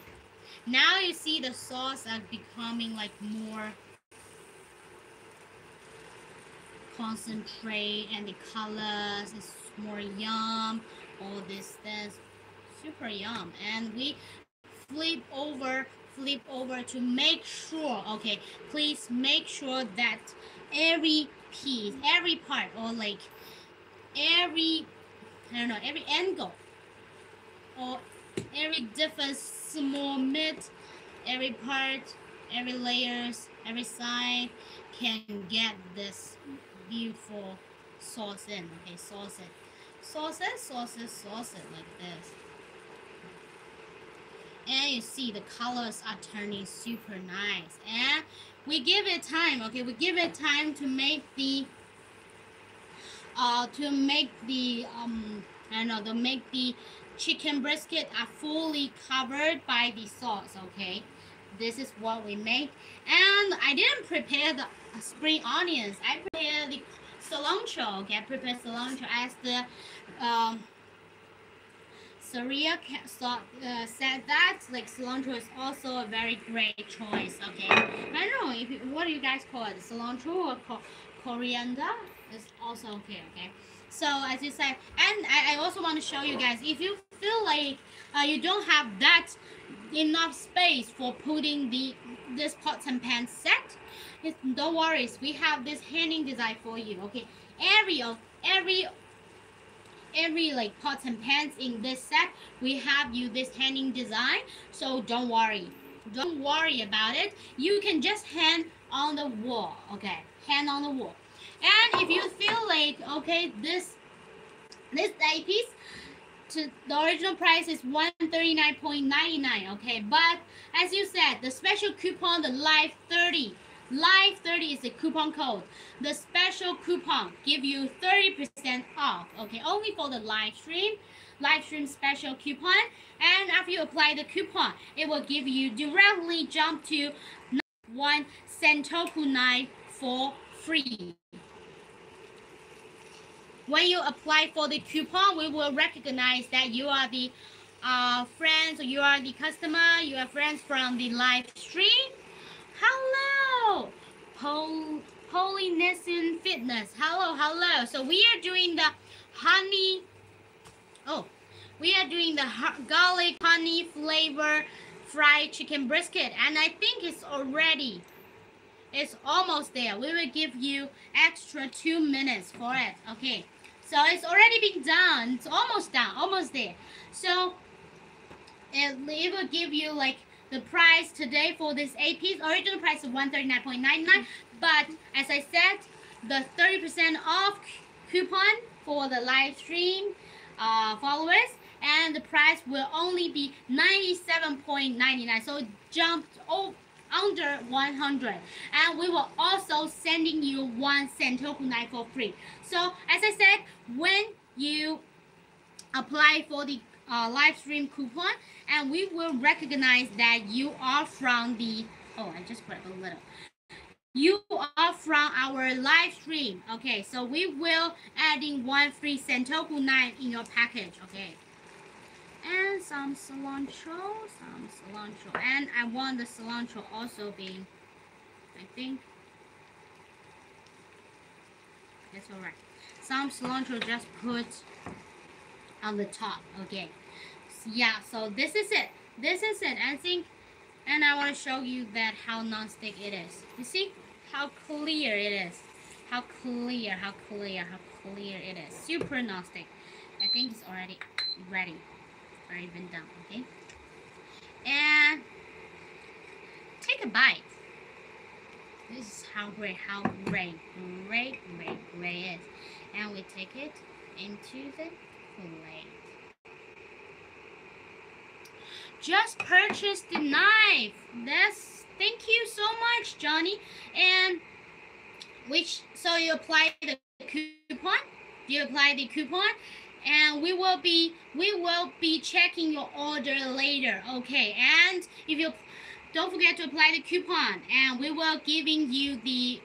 Now you see the sauce are becoming like more concentrate and the colors is more yum all this this super yum and we flip over flip over to make sure okay please make sure that every piece every part or like every I don't know every angle or every different small bit every part every layers every side can get this beautiful sauce in okay sauce it sauce it sauce it sauce it like this and you see the colors are turning super nice. And we give it time okay? We give it time to make the uh to make the um i know to make the chicken brisket are fully covered by the sauce okay? This is what we make. And i didn't prepare the spring onions. I prepared the cilantro okay? I prepared cilantro as the um Saria uh, said that like cilantro is also a very great choice. Okay, I don't know if what do you guys call it, cilantro or co coriander? Is also okay. Okay, so as you said, and I, I also want to show you guys if you feel like uh, you don't have that enough space for putting the this pots and pans set, don't worry, we have this hanging design for you. Okay, every of every every like pots and pans in this set we have you this hanging design. So don't worry. Don't worry about it. You can just hang on the wall okay? Hang on the wall. And if you feel like okay this this day piece to the original price is 139.99 okay? But as you said the special coupon the live 30 Live 30 is a coupon code. The special coupon give you 30% off. Okay, only for the live stream. Live stream special coupon. And after you apply the coupon, it will give you directly jump to one Santoku knife for free. When you apply for the coupon, we will recognize that you are the uh, friends, you are the customer, you are friends from the live stream. Hello, Pol Polynesian Fitness. Hello, hello. So we are doing the honey. Oh, we are doing the garlic honey flavor fried chicken brisket and I think it's already it's almost there. We will give you extra two minutes for it. Okay. So it's already been done. It's almost done. Almost there. So it, it will give you like the price today for this eight piece. Original price of 139.99. But as I said, the 30% off coupon for the live stream uh, followers and the price will only be 97.99 so it jumped over under 100 and we will also sending you one santoku knife for free so as i said when you apply for the uh, live stream coupon and we will recognize that you are from the oh i just grabbed a little you are from our live stream okay so we will adding one free santoku knife in your package okay and some cilantro, some cilantro. And I want the cilantro also being, I think, that's alright. Some cilantro just put on the top, okay. Yeah, so this is it. This is it, I think, and I want to show you that how non-stick it is. You see how clear it is. How clear, how clear, how clear it is. Super non-stick. I think it's already ready already been done, okay? And take a bite. This is how great, how great, great, great, great is. And we take it into the plate. Just purchased the knife. That's thank you so much, Johnny. And which so you apply the coupon. You apply the coupon and we will be we will be checking your order later okay and if you don't forget to apply the coupon and we will giving you the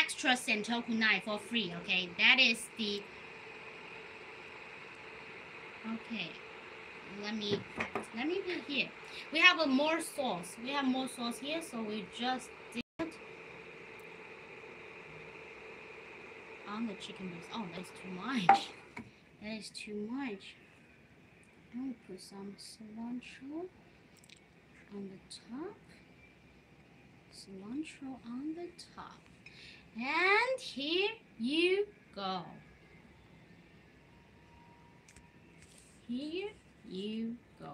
extra santoku knife for free okay that is the okay let me let me be here we have a more sauce we have more sauce here so we just did on the chicken breast oh that's too much that is too much. I'll put some cilantro on the top. Cilantro on the top. And here you go. Here you go.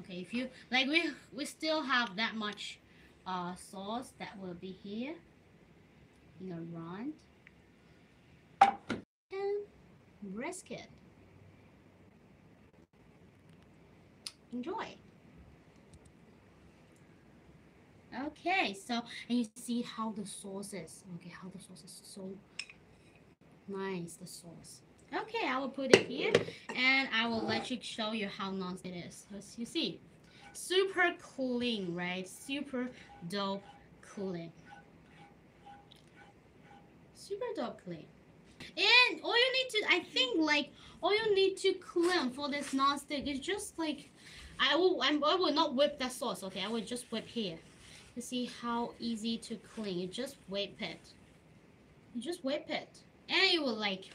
Okay, if you like we we still have that much uh sauce that will be here in a round and brisket. enjoy. Okay, so and you see how the sauce is. Okay, how the sauce is so nice, the sauce. Okay, I will put it here and I will let you show you how nice it is. As you see, super clean, right? Super dope clean. Super dope clean. And all you need to, I think like, all you need to clean for this non-stick is just like I will I will not whip that sauce, okay? I will just whip here. You see how easy to clean. You just whip it. You just whip it. And it will like.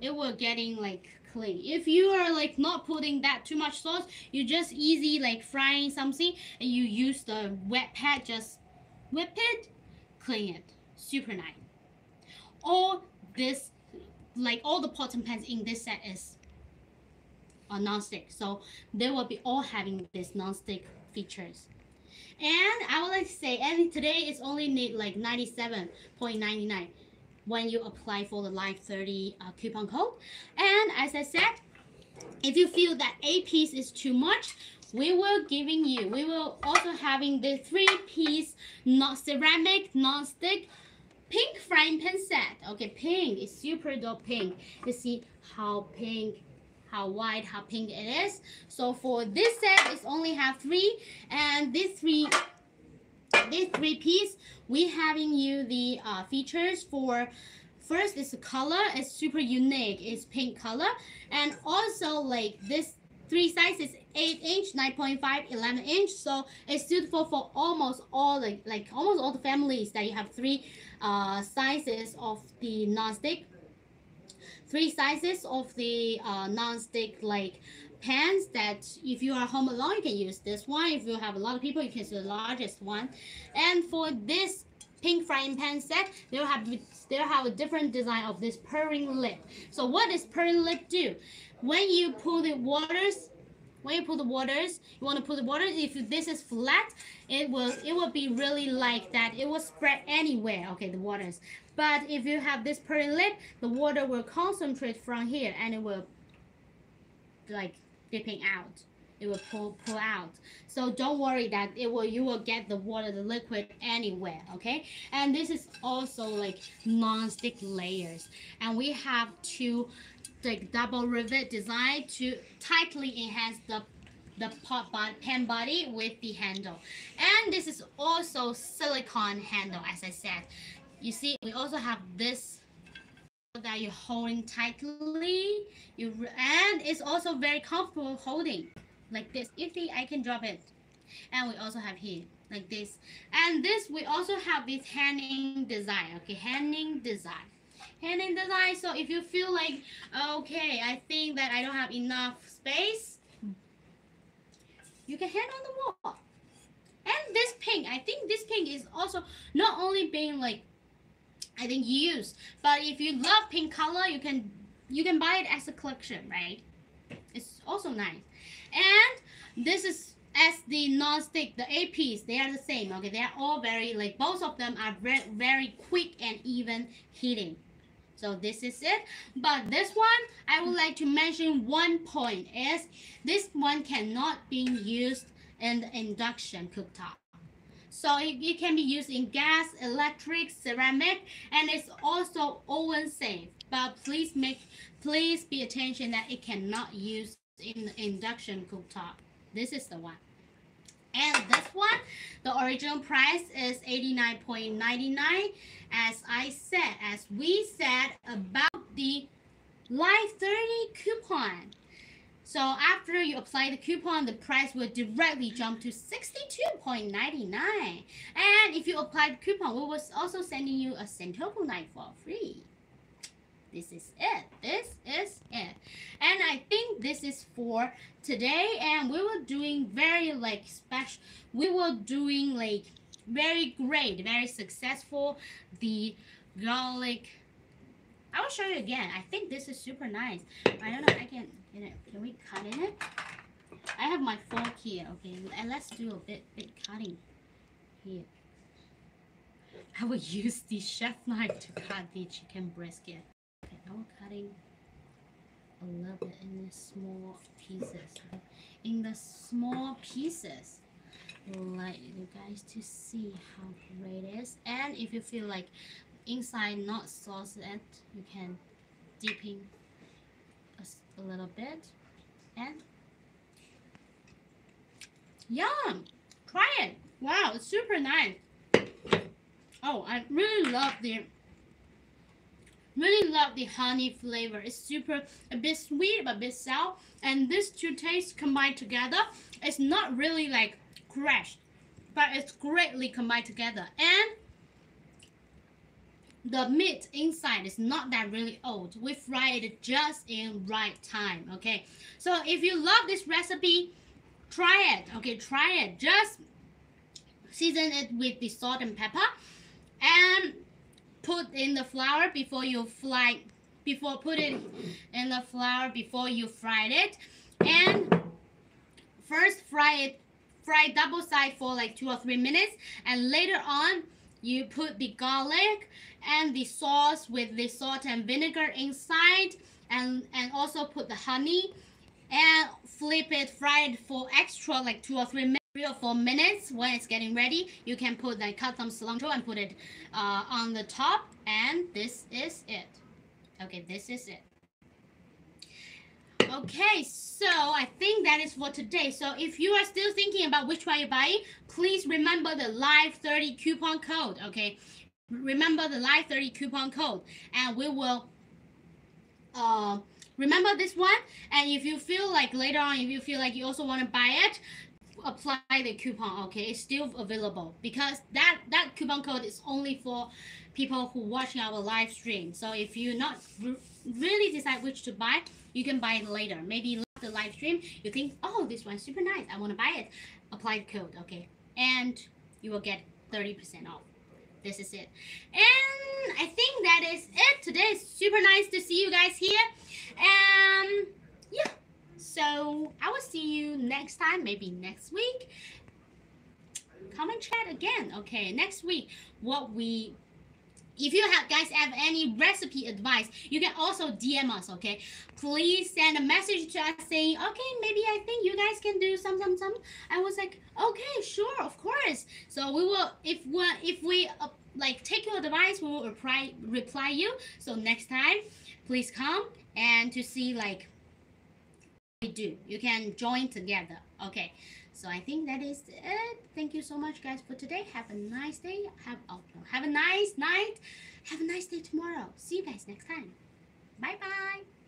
It will getting like clean. If you are like not putting that too much sauce, you just easy like frying something and you use the wet pad, just whip it, clean it. Super nice. All this like all the pots and pans in this set is or non-stick. So they will be all having this non-stick features. And I would like to say, and today it's only need like 97.99 when you apply for the Live 30 uh, coupon code. And as I said, if you feel that a piece is too much, we will giving you, we will also having the three piece not ceramic, non-stick pink frying pan set. Okay, pink is super dope pink. You see how pink how white, how pink it is. So for this set, it's only have three, and these three, these three piece, we having you the uh, features for. First is the color, it's super unique, it's pink color, and also like this three sizes 8 inch 9.5 11 inch so it's suitable for almost all the like almost all the families that you have three uh, sizes of the non-stick three sizes of the uh, non-stick like pans that if you are home alone you can use this one. If you have a lot of people you can use the largest one. And for this pink frying pan set they'll have they'll have a different design of this purring lip so what does purring lip do? When you pull the waters when you pull the waters you want to pull the water if this is flat it will it will be really like that. It will spread anywhere okay the waters. But if you have this purring lip the water will concentrate from here and it will like dipping out. It will pull pull out. So don't worry that it will you will get the water the liquid anywhere okay? And this is also like non-stick layers. And we have two like double rivet design to tightly enhance the the pot body, pan body with the handle. And this is also silicone handle as I said. You see we also have this that you're holding tightly you and it's also very comfortable holding like this. If I can drop it. And we also have here like this. And this we also have this hanging design okay? Hanging design hanging design so if you feel like oh, okay I think that I don't have enough space you can hang on the wall. And this pink I think this pink is also not only being like I think used. But if you love pink color, you can you can buy it as a collection, right? It's also nice. And this is as the non-stick, the APs, they are the same. Okay, they are all very like both of them are very very quick and even heating. So this is it. But this one, I would like to mention one point is this one cannot be used in the induction cooktop. So it, it can be used in gas, electric, ceramic, and it's also oven safe. But please make, please be attention that it cannot use in induction cooktop. This is the one. And this one, the original price is 89.99. As I said, as we said about the Live 30 coupon. So after you apply the coupon, the price will directly jump to 62.99. And if you apply the coupon, we will also sending you a Santoku knife for free. This is it. This is it. And I think this is for today. And we were doing very like special. We were doing like very great, very successful. The garlic I will show you again. I think this is super nice. I don't know. I can. Can, it, can we cut in it? I have my fork here. Okay, and let's do a bit bit cutting here. I will use the chef knife to cut the chicken brisket. Okay, I will cutting a little bit in the small pieces. In the small pieces like you guys to see how great it is and if you feel like inside not sauce it you can dip in a, little bit. And yum! Try it. Wow it's super nice. Oh i really love the really love the honey flavor. It's super a bit sweet but a bit sour. And these two tastes combined together it's not really like crushed but it's greatly combined together. And the meat inside is not that really old. We fry it just in right time, okay? So if you love this recipe, try it, okay? Try it. Just season it with the salt and pepper and put in the flour before you fry, before put it in the flour before you fry it. And first fry it, fry double side for like two or three minutes and later on you put the garlic and the sauce with the salt and vinegar inside and and also put the honey and flip it it for extra like two or three minutes three or four minutes when it's getting ready. You can put like cut some cilantro and put it uh, on the top. And this is it. Okay this is it Okay, so I think that is for today. So if you are still thinking about which one you're buying, please remember the Live 30 coupon code. Okay, remember the Live 30 coupon code, and we will uh, remember this one. And if you feel like later on, if you feel like you also want to buy it, apply the coupon. Okay, it's still available because that that coupon code is only for people who watching our live stream. So if you're not really decide which to buy, you can buy it later. Maybe the live stream, you think, oh, this one's super nice. I want to buy it. Apply the code, okay? And you will get 30% off. This is it. And I think that is it. Today is super nice to see you guys here. And yeah. So I will see you next time, maybe next week. Come and chat again. Okay, next week, what we if you have guys have any recipe advice you can also dm us okay? Please send a message to us saying okay maybe i think you guys can do some some some. I was like okay sure of course. So we will if we if we uh, like take your advice we will reply reply you. So next time please come and to see like we do. You can join together okay so I think that is it. Thank you so much, guys, for today. Have a nice day. Have oh, have a nice night. Have a nice day tomorrow. See you guys next time. Bye bye.